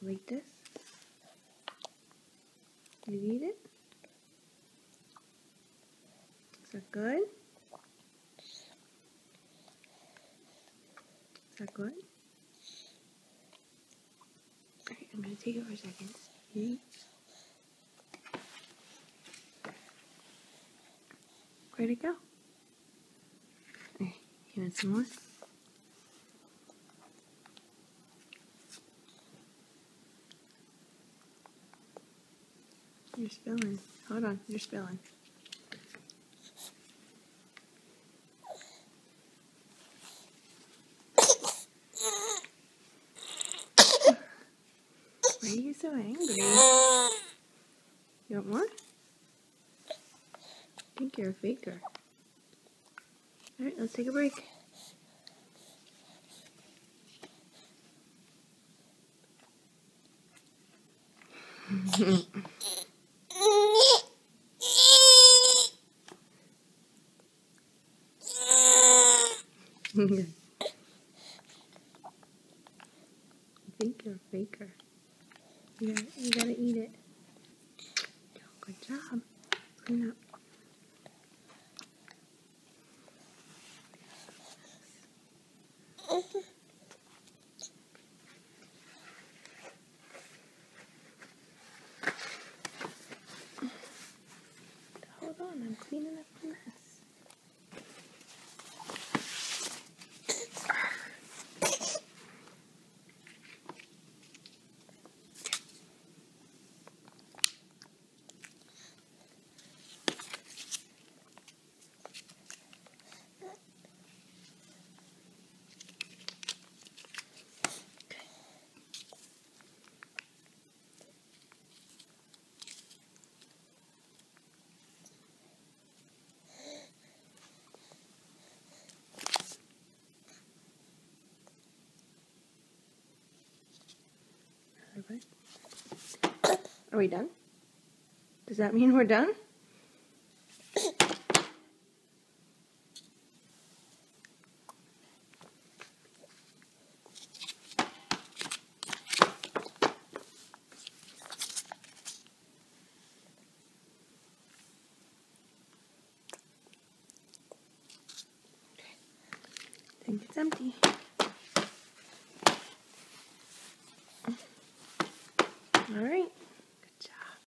Like this. You eat it? Is that good? Is that good? Alright, I'm gonna take it for a second. Eat? Where'd it go? Alright, you want some more? You're spilling. Hold on, you're spilling. Why are you so angry? You want more? I think you're a faker. Alright, let's take a break. I think you're a faker. You gotta, you gotta eat it. Good job. Clean up. Hold on, I'm cleaning up the mess. Everybody? Are we done? Does that mean we're done? I think it's empty. All right.